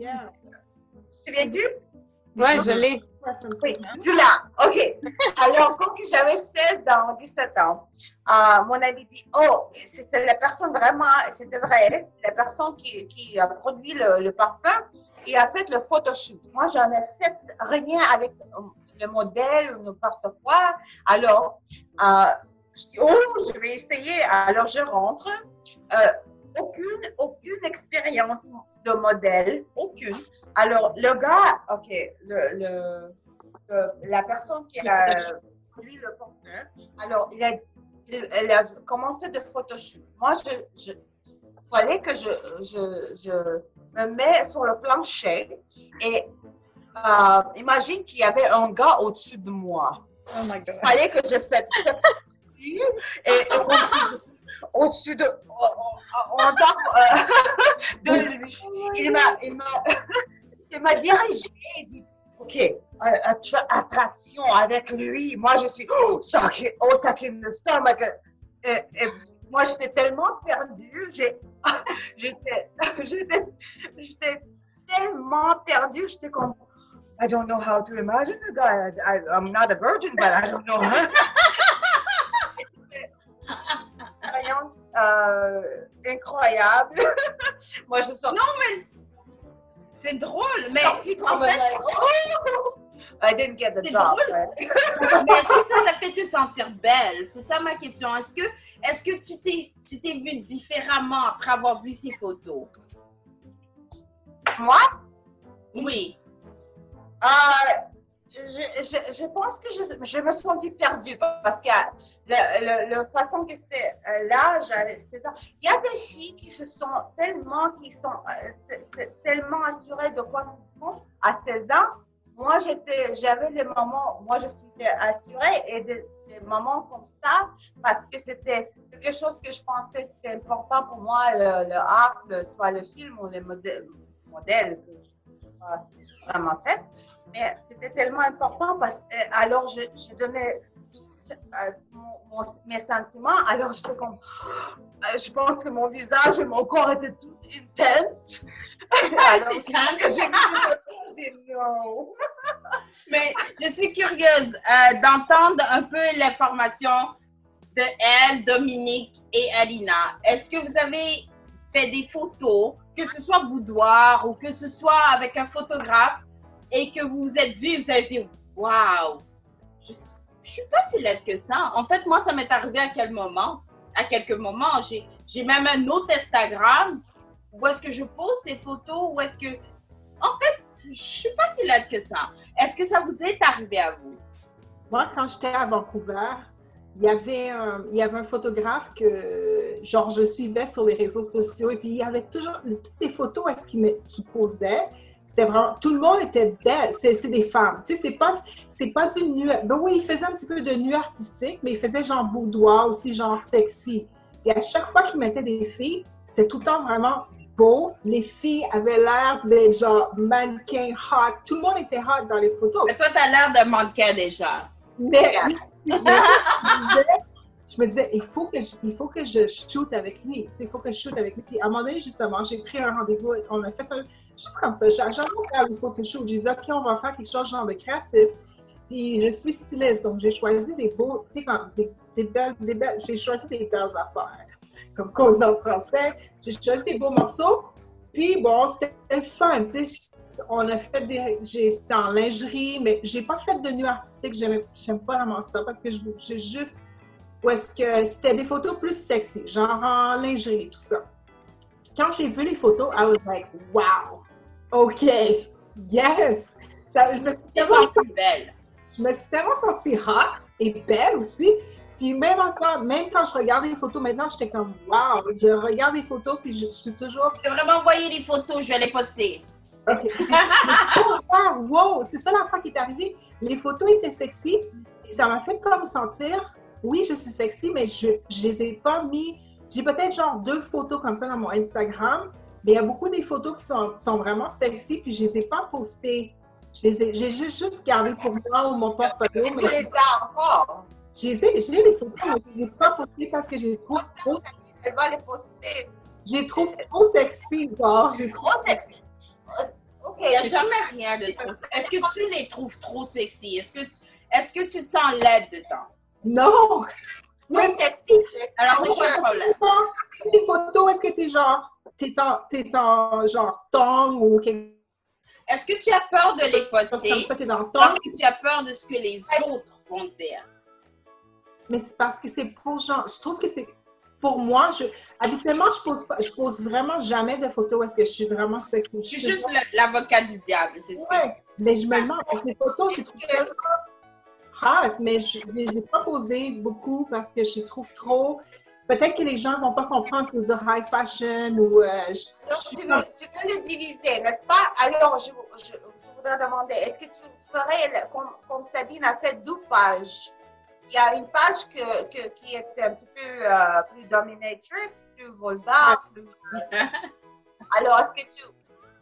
Yeah. Tu viens-tu? Ouais, je l'ai. Oui, tu l'as. OK. Alors, quand j'avais 16 ans, 17 ans, euh, mon ami dit Oh, c'est la personne vraiment, c'était vrai, c'est la personne qui, qui a produit le, le, parfum et a fait le photoshoot. Moi, j'en ai fait rien avec le modèle ou n'importe quoi. Alors, euh, je dis Oh, je vais essayer. Alors, je rentre. Euh, aucune, aucune expérience de modèle, aucune. Alors, le gars, OK, le, le, la personne qui a produit le parfum, alors, il a, il a commencé de photoshoot. Moi, je, je fallait que je, je, je me mets sur le plancher et euh, imagine qu'il y avait un gars au-dessus de moi. Oh my God. Il fallait que je fasse ça et, et comme si je suis au-dessus de, en, en, de lui. Il m'a, il m'a, il m'a dirigé et dit, OK, attra attraction avec lui. Moi, je suis, oh, ça qui, oh, ça qui me stomach. Et, et moi, j'étais tellement perdue. J'ai, j'étais, j'étais, j'étais tellement perdue. J'étais comme, I don't know how to imagine a guy. I, I'm not a virgin, but I don't know Euh, incroyable. Moi, je sors. Non, mais c'est drôle. Mais en fait, oh, I didn't get the job. mais est-ce que ça t'a fait te sentir belle? C'est ça ma question. Est-ce que, est-ce que tu t'es, tu t'es vue différemment après avoir vu ces photos? Moi? Oui. Euh, je, je, je, pense que je, je me suis sentie perdue parce que la, façon que c'était euh, là, c'est ça. Il y a des filles qui se sont tellement, qui sont euh, tellement assurées de quoi qu'ils font à 16 ans. Moi, j'étais, j'avais les moments, moi, je suis assurée et des, des moments comme ça parce que c'était quelque chose que je pensais c'était important pour moi, le, art, soit le film ou les modèles, que je vraiment fait. Mais c'était tellement important parce que alors je, je donnais euh, mon, mes sentiments. Alors j'étais comme, euh, je pense que mon visage et mon corps étaient tout intenses. alors j'ai non. Mais je suis curieuse euh, d'entendre un peu l'information de elle, Dominique et Alina. Est-ce que vous avez fait des photos, que ce soit boudoir ou que ce soit avec un photographe, et que vous vous êtes vu, vous avez dit Waouh, je, je suis pas si laide que ça. En fait, moi, ça m'est arrivé à quel moment? À quelques moments. J'ai même un autre Instagram où est-ce que je pose ces photos, où est-ce que. En fait, je suis pas si laide que ça. Est-ce que ça vous est arrivé à vous? Moi, quand j'étais à Vancouver, il y avait un, il y avait un photographe que genre je suivais sur les réseaux sociaux et puis il y avait toujours toutes les photos qu'il qui posait c'était vraiment, tout le monde était belle. C'est des femmes. Tu sais, c'est pas, c'est pas du nu. Ben oui, il faisait un petit peu de nu artistique, mais il faisait genre boudoir aussi, genre sexy. Et à chaque fois qu'il mettait des filles, c'est tout le temps vraiment beau. Les filles avaient l'air d'être genre mannequin hot. Tout le monde était hot dans les photos. Mais toi, t'as l'air de mannequin déjà. Mais, mais, je me disais, il faut que je, il faut que je shoot avec lui. il faut que je shoot avec lui. Puis à un moment donné, justement, j'ai pris un rendez-vous. On a fait un, juste comme ça. De faire une photo shoot. J'ai dit, OK, on va faire quelque chose genre de créatif. Puis je suis styliste, donc j'ai choisi des beaux, tu sais, des, des, belles, des belles, j'ai choisi des belles affaires. Comme qu'on dit en français, j'ai choisi des beaux morceaux. Puis bon, c'était fun, tu sais, on a fait des, c'était en lingerie, mais j'ai pas fait de nu artistique, j'aime pas vraiment ça parce que j'ai juste, ou est-ce que c'était des photos plus sexy, genre en lingerie tout ça. Puis quand j'ai vu les photos, I was like, wow, OK, yes! Ça, je me suis tellement sentie belle. Je me suis tellement sentie hot et belle aussi. Puis même enfin, même quand je regarde les photos maintenant, j'étais comme wow! Je regarde les photos puis je, suis toujours. Je vais vraiment envoyer des photos, je vais les poster. OK. wow! C'est ça l'enfant qui est arrivé. Les photos étaient sexy et ça m'a fait comme sentir, oui, je suis sexy, mais je ne les ai pas mis. J'ai peut-être genre deux photos comme ça dans mon Instagram, mais il y a beaucoup des photos qui sont, sont vraiment sexy, puis je ne les ai pas postées. J'ai juste, juste gardé pour moi ou mon portfolio. Mais... Tu les as encore? J'ai les photos, mais je ne les ai pas postées parce que j'ai trop... trop... Elle va les poster. J'ai trop trop sexy, genre. Trop sexy. Il n'y a jamais rien de trop Est-ce que tu les trouves trop sexy? Est-ce que, tu, est-ce que tu te sens laide dedans? Non! Oui, sexy. Alors, c'est quoi le problème? Les photos, est-ce que t'es genre, t'es en, t'es en genre tong ou quelque Est-ce que tu as peur de les poster? comme ça, t'es dans tong? que tu as peur de ce que les autres vont dire? Mais c'est parce que c'est pour genre, je trouve que c'est pour moi, je, habituellement, je pose pas, je pose vraiment jamais de photos est-ce que je suis vraiment sexy. Je suis juste l'avocat du diable, c'est Ouais, mais je me demande, ces photos, je trouve tellement hot, mais je ne les ai pas posées beaucoup parce que je les trouve trop. Peut-être que les gens ne vont pas comprendre ce que c'est high fashion ou. euh, je- Donc, je suis tu veux, tu veux le diviser, n'est-ce pas? Alors, je, je, je voudrais demander, est-ce que tu ferais, comme, comme Sabine a fait, deux pages? Il y a une page que, que- qui est un petit peu euh, plus dominatrix, plus vulgaire, plus... Alors, est-ce que tu...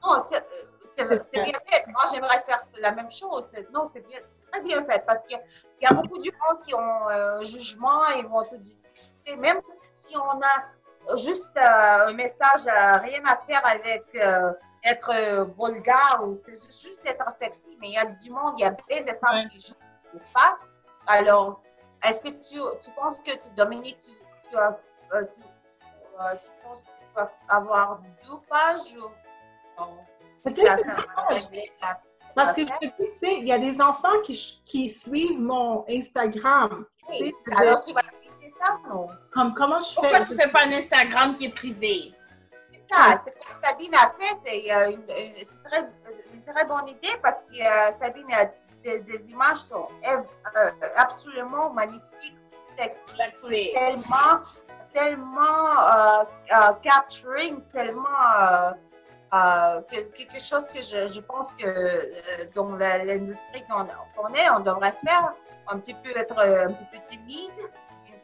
Non, c'est bien fait. Moi, j'aimerais faire la même chose. Non, c'est bien, très bien fait parce qu'il y a beaucoup de gens qui ont euh, un jugement et vont tout discuter. Même si on a juste euh, un message, euh, rien à faire avec euh, être vulgaire ou c'est juste être sexy, mais il y a du monde, il y a plein de femmes Ouais. qui jouent des femmes. Alors, est-ce que tu, tu penses que tu, Dominique, tu, tu, as, tu, tu, tu penses que tu vas avoir deux pages ou? Non? Peut-être parce que je dis, tu sais, il y a des enfants qui, qui suivent mon Instagram. Oui, alors tu vas non? Comme comment je Pourquoi fais? tu ne fais pas un Instagram qui est privé? C'est ça, c'est comme Sabine a fait, et, euh, une, une- c'est très, une très bonne idée parce que euh, Sabine a des, des images sont euh, absolument magnifiques, sexy, Sexy. tellement, tellement euh, euh, capturing, tellement euh, euh, que- quelque chose que je, je pense que euh, dans l'industrie qu'on est, on devrait faire un petit peu être un petit peu timide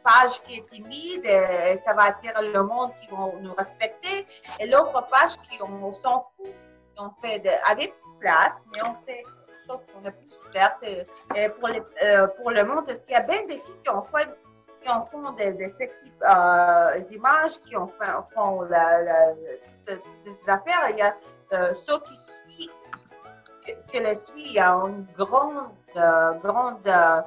page qui est timide, euh, ça va attirer le monde qui vont nous respecter. Et l'autre page qui on, s'en fout, on fait de, avec place, mais on fait quelque chose qu'on est plus ouverte et, et pour, les, euh, pour le monde. Parce qu'il y a bien des filles qui ont fait qui en font des, sexy euh, images, qui en font, la- la- de- des affaires. Il y a euh, ceux qui suivent, que, que le suit, il y a une grande, euh, grande euh,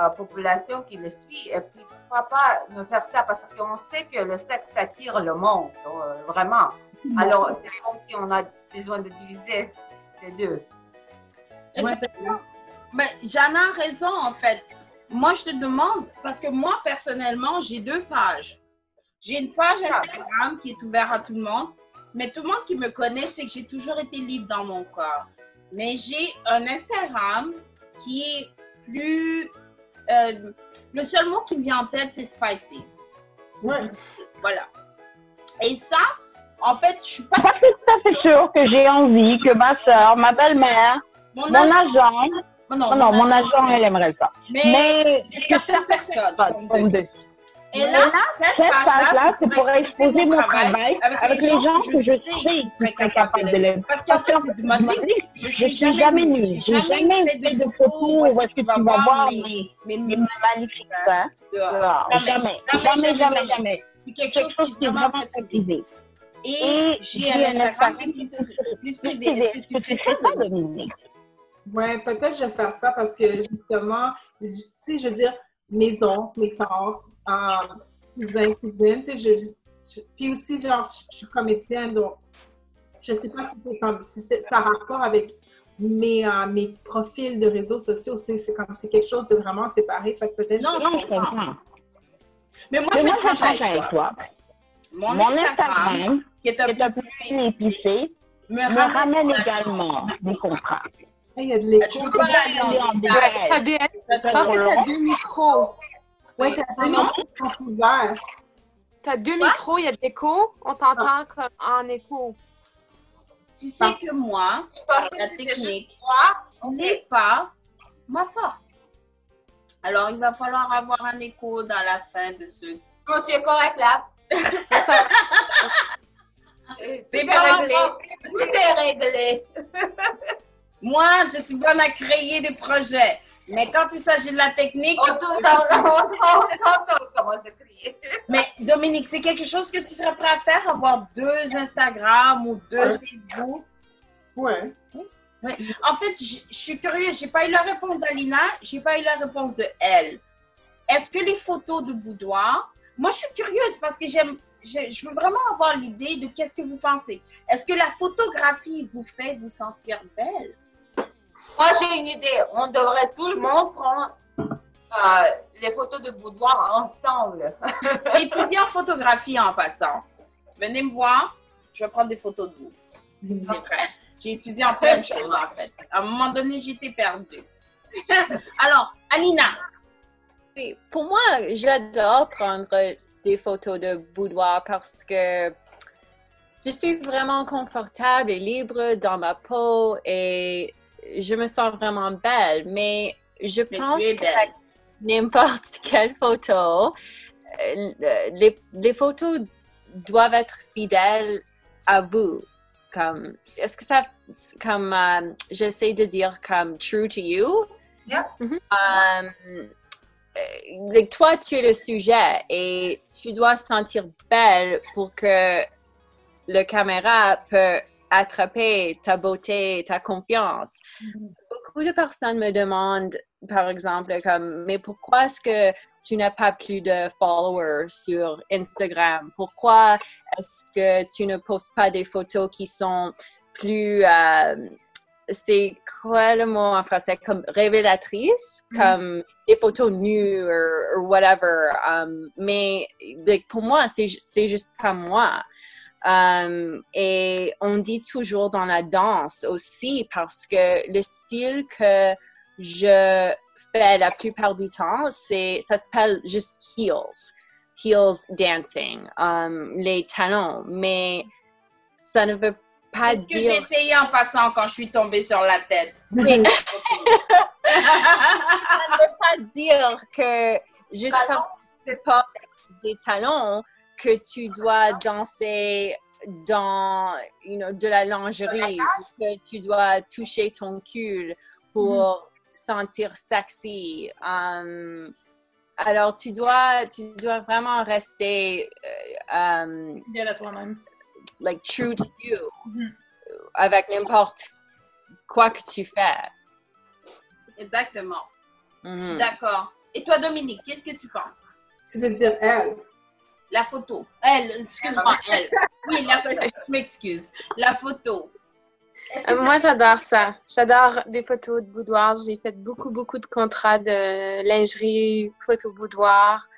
euh, population qui le suit. Et puis, pourquoi pas nous faire ça? Parce qu'on sait que le sexe attire le monde, euh, vraiment. Alors, c'est comme si on a besoin de diviser les deux. Ouais. Mais Jana a raison, en fait. Moi, je te demande, parce que moi, personnellement, j'ai deux pages. J'ai une page Instagram qui est ouverte à tout le monde, mais tout le monde qui me connaît sait que j'ai toujours été libre dans mon corps. Mais j'ai un Instagram qui est plus... euh, le seul mot qui me vient en tête, c'est spicy. Ouais. Voilà. Et ça, en fait, je suis pas... Moi, c'est tout à fait sûr que j'ai envie que ma soeur, ma belle-mère, Mon mon agent- agent, non, non, non, mon agent, elle aimerait ça. Mais, Mais certaines personnes. personne Et là, cette Cette page-là, c'est pour exposer mon travail avec les gens que je sais qui seraient capables de les Parce qu'en fait, c'est du modeling. Je Je suis jamais nulle. J'ai jamais fait de photos tu vas voir mes, magnifiques. Jamais, Jamais, jamais, jamais. C'est quelque chose qui est vraiment très privé. Et j'ai un Instagram qui est plus, plus privé. Est-ce que tu fais ça? Dominique? Ouais, peut-être je vais faire ça parce que justement, je- tu sais, je veux dire, mes oncles, mes tantes, euh, cousins, cousines, tu sais, je, je- puis aussi, genre, je, je suis comédienne, donc je sais pas si c'est comme, si c'est- ça a rapport avec mes, euh, mes profils de réseaux sociaux, c'est c'est comme, c'est quelque chose de vraiment séparé, fait que peut-être... Non, je- Non, je comprends. Mais moi, Mais je vais moi, franche change avec toi. toi. Mon Mon Instagram, Instagram, qui est qui un peu plus épicé, me me ramène ramène également des contrats. Il y a de Je l'écho. Fabienne, C'est je pense que tu as deux micros. Ouais, t'as un micro qui est ouvert. Tu as deux micros, il y a de l'écho. On t'entend comme en écho. Tu sais que moi, la technique moi. n'est pas ma force. Alors, il va falloir avoir un écho dans la fin de ce... Non, tu es correct là. C'est réglé. grave. Tout est réglé. Moi, je suis bonne à créer des projets. Mais quand il s'agit de la technique, On tout- on- on- on- on- on commence à crier. mais Dominique, c'est quelque chose que tu serais prêt à faire, avoir deux Instagram ou deux Facebook? Ouais. En fait, je je suis curieuse. J'ai pas eu la réponse d'Alina, j'ai pas eu la réponse de elle. Est-ce que les photos de boudoir, moi je suis curieuse parce que j'aime, je, je veux vraiment avoir l'idée de qu'est-ce que vous pensez. Est-ce que la photographie vous fait vous sentir belle? Moi, j'ai une idée. On devrait tout le monde prendre euh, les photos de boudoir ensemble. Étudier en photographie en passant. Venez me voir, je vais prendre des photos de vous. J'ai étudié en plein de choses en fait. À un moment donné, j'étais perdue. Alors, Alina, Oui, Pour moi, j'adore prendre des photos de boudoir parce que je suis vraiment confortable et libre dans ma peau et je me sens vraiment belle. Mais je Mais pense que n'importe quelle photo, euh, les, les photos doivent être fidèles à vous. Comme, est-ce que ça, comme, euh, j'essaie de dire comme true to you? Yeah. Mhm. Um, euh, like, toi, tu es le sujet et tu dois sentir belle pour que le caméra peut attraper ta beauté, ta confiance. Beaucoup de personnes me demandent, par exemple, comme, mais pourquoi est-ce que tu n'as pas plus de followers sur Instagram? Pourquoi est-ce que tu ne postes pas des photos qui sont plus, euh, c'est quoi le mot en français, comme révélatrices, comme des photos nues ou whatever. Um, mais like, pour moi, c'est c'est juste pas moi. Um, et on dit toujours dans la danse aussi parce que le style que je fais la plupart du temps, c'est ça s'appelle juste heels, heels dancing, um, les talons. Mais ça ne veut pas ce que j'ai dire essayé en passant quand je suis tombée sur la tête. Oui. ça ne veut pas dire que juste parce que tu portes des talons que tu dois danser dans you know, de la lingerie que tu dois toucher ton cul pour sentir sexy. Um, alors, tu dois, tu dois vraiment rester euh, um, à toi-même. like true to you Mhm. avec n'importe quoi que tu fais. Exactement. Je suis d'accord. Et toi, Dominique, qu'est-ce que tu penses? Tu veux dire elle? La photo. Elle, excuse-moi, elle. Oui, la photo. Je m'excuse. La photo. Euh, moi, j'adore ça. J'adore des photos de boudoir. J'ai fait beaucoup, beaucoup de contrats de lingerie, photo boudoir.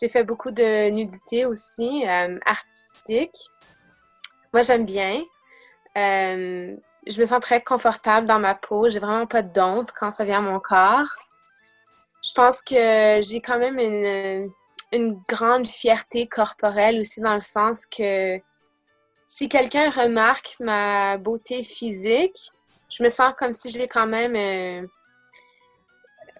J'ai fait beaucoup de nudité aussi, euh, artistique. Moi, j'aime bien. Euh, je me sens très confortable dans ma peau. J'ai vraiment pas de honte quand ça vient à mon corps. Je pense que j'ai quand même une, une grande fierté corporelle aussi dans le sens que si quelqu'un remarque ma beauté physique, je me sens comme si j'ai quand même euh,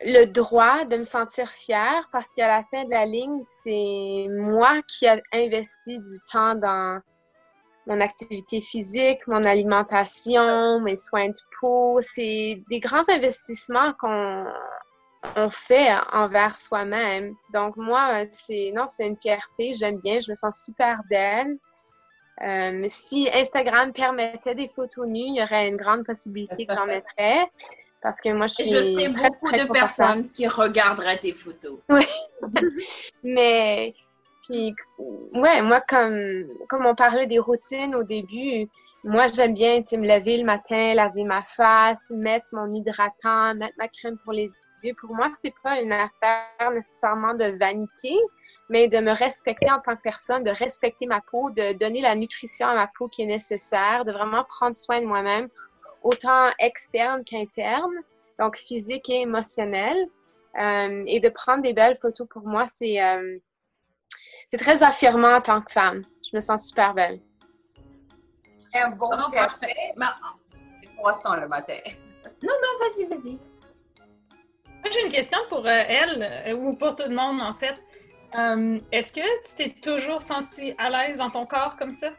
le droit de me sentir fière parce qu'à la fin de la ligne, c'est moi qui ai investi du temps dans mon activité physique, mon alimentation, mes soins de peau. C'est des grands investissements qu'on on fait envers soi-même. Donc moi, c'est non, c'est une fierté. J'aime bien, je me sens super belle. Euh, si Instagram permettait des photos nues, il y aurait une grande possibilité que j'en mettrais. Parce que moi, je Et suis je sais très, beaucoup très de personnes qui regarderaient tes photos. Mais, puis, ouais, moi, comme, comme on parlait des routines au début, moi, j'aime bien, me lever le matin, laver ma face, mettre mon hydratant, mettre ma crème pour les yeux. Pour moi, c'est pas une affaire nécessairement de vanité, mais de me respecter en tant que personne, de respecter ma peau, de donner la nutrition à ma peau qui est nécessaire, de vraiment prendre soin de moi-même, autant externe qu'interne, donc physique et émotionnel. Euh, et de prendre des belles photos pour moi, c'est euh, c'est très affirmant en tant que femme. Je me sens super belle. Un bon café parfait. Ma- croissant le matin. Non, non, vas-y, vas-y. Moi, j'ai une question pour euh, elle, euh, ou pour tout le monde, en fait. Euh, Est-ce que tu t'es toujours senti à l'aise dans ton corps comme ça?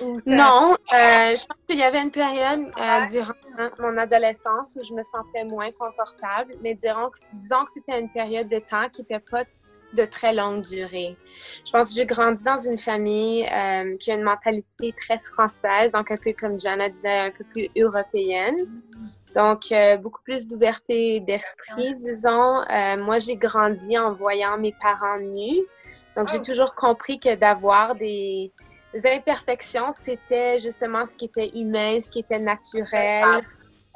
Ou ça- Non, euh, je pense qu'il y avait une période euh, durant mon adolescence où je me sentais moins confortable, mais dirons disons que c'était une période de temps qui n'était pas de très longue durée. Je pense que j'ai grandi dans une famille euh, qui a une mentalité très française, donc un peu comme Jana disait, un peu plus européenne. Donc, euh, beaucoup plus d'ouverture d'esprit, disons. Euh, moi, j'ai grandi en voyant mes parents nus. Donc, j'ai toujours compris que d'avoir des, des imperfections, c'était justement ce qui était humain, ce qui était naturel.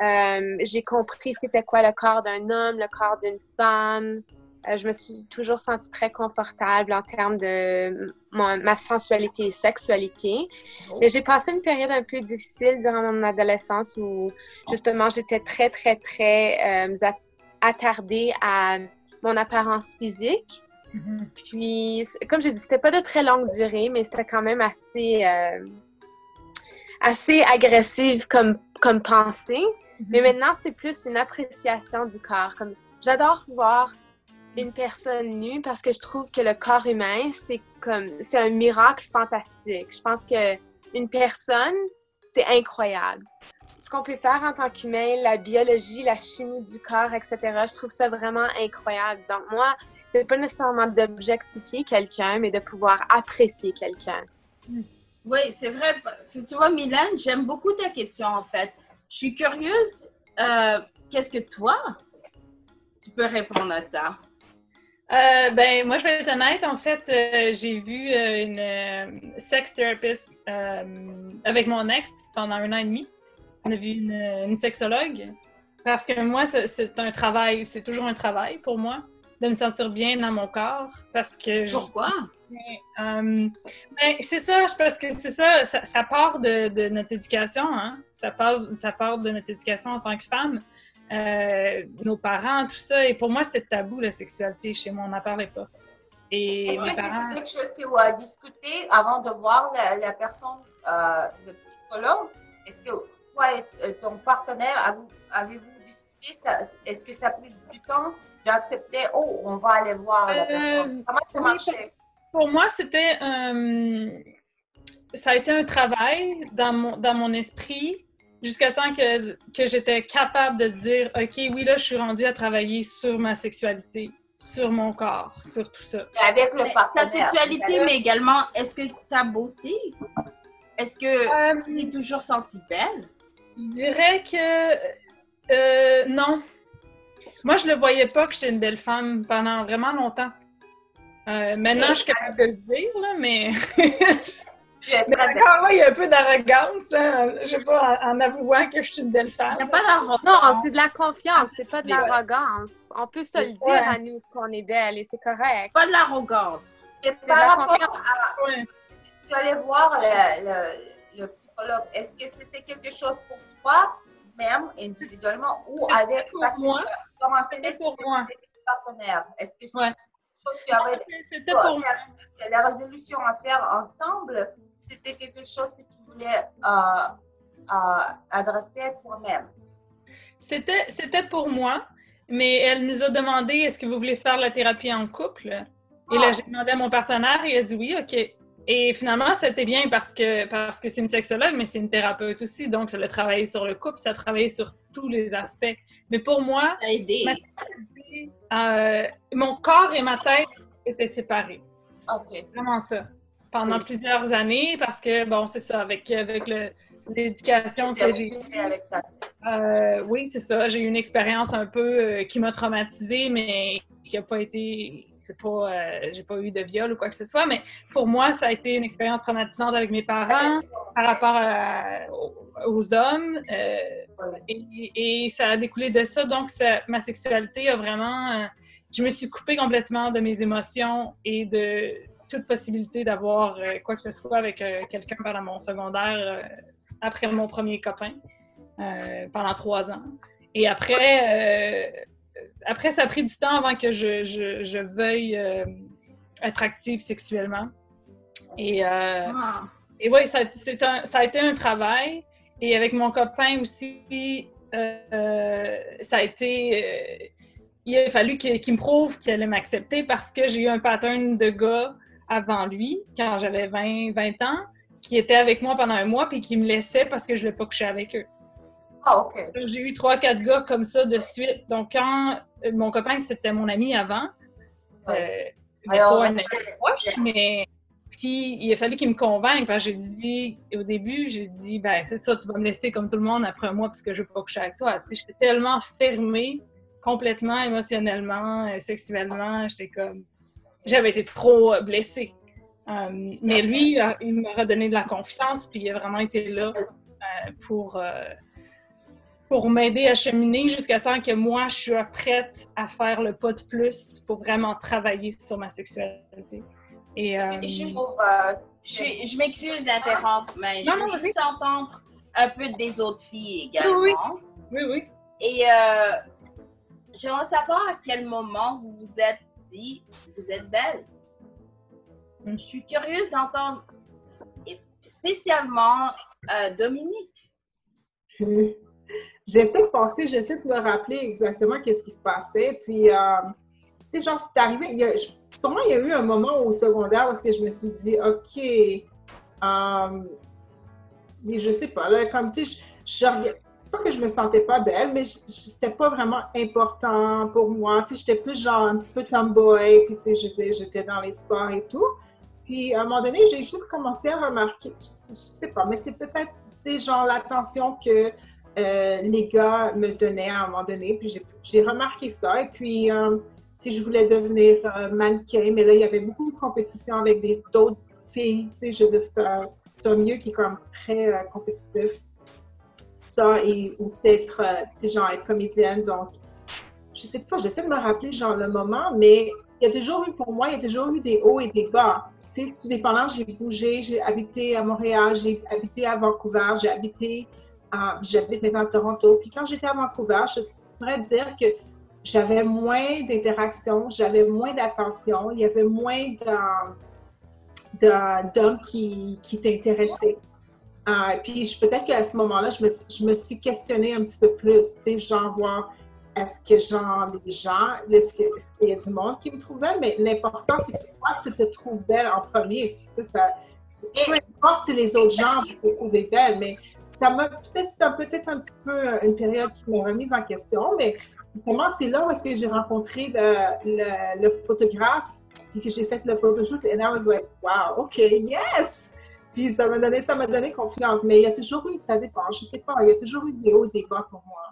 Euh, j'ai compris c'était quoi le corps d'un homme, le corps d'une femme. Euh, je me suis toujours sentie très confortable en termes de mon- ma sensualité et sexualité. Mais j'ai passé une période un peu difficile durant mon adolescence où justement j'étais très, très, très euh, attardée à mon apparence physique. Puis, c- comme j'ai dit, c'était pas de très longue durée, mais c'était quand même assez, euh, assez agressive comme, comme pensée. Mais maintenant, c'est plus une appréciation du corps. Comme, j'adore voir une personne nue parce que je trouve que le corps humain, c'est comme, c'est un miracle fantastique. Je pense que une personne, c'est incroyable. Ce qu'on peut faire en tant qu'humain, la biologie, la chimie du corps, etc., je trouve ça vraiment incroyable. Donc, moi, c'est pas nécessairement d'objectifier quelqu'un, mais de pouvoir apprécier quelqu'un. Oui, c'est vrai. Si tu vois, Mylène, j'aime beaucoup ta question, en fait. Je suis curieuse. euh, Qu'est-ce que toi, tu peux répondre à ça? Euh, ben, moi, je vais être honnête. En fait, euh, j'ai vu euh, une sex therapist avec mon ex pendant un an et demi. On a vu une, une sexologue. Parce que moi, c'est- un travail, c'est toujours un travail pour moi de me sentir bien dans mon corps. Parce que Pourquoi? ben, c'est ça, parce que c'est ça, ça, ça part de, de notre éducation, hein? Ça part, ça part de notre éducation en tant que femme. Euh, nos parents, tout ça. Et pour moi, c'est tabou, la sexualité. Chez moi, on n'en parlait pas. Est-ce que c'est quelque chose que vous avez discuté avant de voir la, la personne, euh, le psychologue? Est-ce que toi et euh, ton partenaire, avez-vous discuté? Est-ce que ça a pris du temps d'accepter, oh, on va aller voir la Euh, personne? Comment ça marchait? Pour moi, c'était euh, ça a été un travail dans mon, dans mon esprit jusqu'à temps que, que j'étais capable de dire OK, oui, là, je suis rendue à travailler sur ma sexualité, sur mon corps, sur tout ça. Avec le ta sexualité, mais également, est-ce que ta beauté? Est-ce que Euh, tu t'es toujours sentie belle? Je dirais que euh, non. Moi, je ne le voyais pas que j'étais une belle femme pendant vraiment longtemps. Euh, maintenant, je suis capable de le dire, là, mais. Mais encore là, il y a un peu d'arrogance, hein, je sais pas, en, en avouant que je suis une belle Il n'y femme. a pas d'arrogance. Non, c'est de la confiance, c'est pas de l'arrogance. On peut se le dire Ouais. à nous qu'on est belle et c'est correct. pas de l'arrogance. Et par la rapport confiance. à, tu allais voir le, le- le psychologue, est-ce que c'était quelque chose pour toi, même individuellement, ou avec pour parce que moi. tu as mentionné pour que moi. Est-ce que c'est Ouais. Quelque chose qui avait C'était pour moi. la, la résolution à faire ensemble, c'était quelque chose que tu voulais euh, euh, adresser toi-même? C'était, c'était pour moi, mais elle nous a demandé est-ce que vous voulez faire la thérapie en couple? Et là, Ah. j'ai demandé à mon partenaire et il a dit oui, OK. Et finalement, c'était bien parce que parce que c'est une sexologue, mais c'est une thérapeute aussi. Donc, ça a travaillé sur le couple, ça a travaillé sur tous les aspects. Mais pour moi, ma euh, mon corps et ma tête étaient séparés. OK. Vraiment ça. Pendant Oui. plusieurs années, parce que, bon, c'est ça, avec, avec l'éducation que j'ai euh, oui, c'est ça. J'ai eu une expérience un peu euh, qui m'a traumatisée, mais qui n'a pas été. C'est pas. euh, j'ai pas eu de viol ou quoi que ce soit, mais pour moi, ça a été une expérience traumatisante avec mes parents par rapport à- aux, hommes. euh, et, ça a découlé de ça. Donc, ma sexualité a vraiment. euh, je me suis coupée complètement de mes émotions et de toute possibilité d'avoir euh, quoi que ce soit avec euh, quelqu'un pendant mon secondaire, euh, après mon premier copain, euh, pendant trois ans. Et après, euh, après, ça a pris du temps avant que je, je, je veuille euh, être active sexuellement. Et, euh, Ah. et oui, ça, un- ça a été un travail. Et avec mon copain aussi, euh, ça a été. il a fallu qu'il me prouve qu'il allait m'accepter parce que j'ai eu un pattern de gars avant lui, quand j'avais 20, 20 ans, qui étaient avec moi pendant un mois puis qui me laissaient parce que je ne voulais pas coucher avec eux. Ah, OK. J'ai eu trois, quatre gars comme ça de suite. Donc, quand euh, mon copain, c'était mon ami avant, Ouais. euh, Alors, pas un ami proche, mais puis il a fallu qu'il me convainque. Parce que j'ai dit, au début, j'ai dit, ben c'est ça, tu vas me laisser comme tout le monde après moi parce que je veux pas coucher avec toi. Tu sais, j'étais tellement fermée complètement émotionnellement, euh, sexuellement. J'étais comme, j'avais été trop blessée. Mais lui, il m'a redonné de la confiance, puis il a vraiment été là euh, pour, pour m'aider à cheminer jusqu'à temps que moi, je suis prête à faire le pas de plus pour vraiment travailler sur ma sexualité. Et, je, je m'excuse d'interrompre, mais je veux juste entendre un peu des autres filles également. Oui, oui. oui, Et euh, j'aimerais savoir à quel moment vous vous êtes dit, vous êtes belle. Je suis curieuse d'entendre, spécialement euh, Dominique. J'essaie de penser, j'essaie de me rappeler exactement qu'est-ce qui se passait. Puis, euh, tu sais, genre, c'est arrivé, sûrement il y a eu un moment au secondaire où je me suis dit, OK, euh, je sais pas, là, comme, tu sais, je, pas que je me sentais pas belle, mais c'était pas vraiment important pour moi. Tu sais, j'étais plus genre un petit peu tomboy, puis tu sais, j'étais dans les sports et tout. Puis à un moment donné, j'ai juste commencé à remarquer, je, sais pas, mais c'est peut-être genre l'attention que euh, les gars me donnaient à un moment donné. Puis j'ai remarqué ça. Et puis, euh, si je voulais devenir euh, mannequin, mais là, il y avait beaucoup de compétition avec d'autres filles. Tu sais, je c'est un, milieu qui est comme très compétitif ça et aussi être, euh, genre, être comédienne. Donc, je sais pas, j'essaie de me rappeler, genre, le moment, mais il y a toujours eu, pour moi, il y a toujours eu des hauts et des bas. Tu sais, tout dépendant, j'ai bougé, j'ai habité à Montréal, j'ai habité à Vancouver, j'ai habité, j'habite maintenant à Toronto. Puis quand j'étais à Vancouver, je pourrais dire que j'avais moins d'interactions, j'avais moins d'attention, il y avait moins d'hommes qui, qui t'intéressaient. Euh, puis peut-être qu'à ce moment-là, je me, je me, suis questionnée un petit peu plus, tu sais, genre voir est-ce que genre les gens, est-ce qu'il y a du monde qui me trouve belle, mais l'important c'est que toi tu te trouves belle en premier, puis ça, ça peu importe si les autres gens vont te trouver belle, mais ça m'a peut-être peut-être un petit peu euh, une période qui m'a remise en question, mais justement c'est là où est-ce que j'ai rencontré le, photographe puis que j'ai fait le photoshoot and I was like wow, ok, yes! Puis ça m'a donné, ça m'a donné confiance. Mais il y a toujours eu, ça dépend, je sais pas, il y a toujours eu des hauts et des bas pour moi.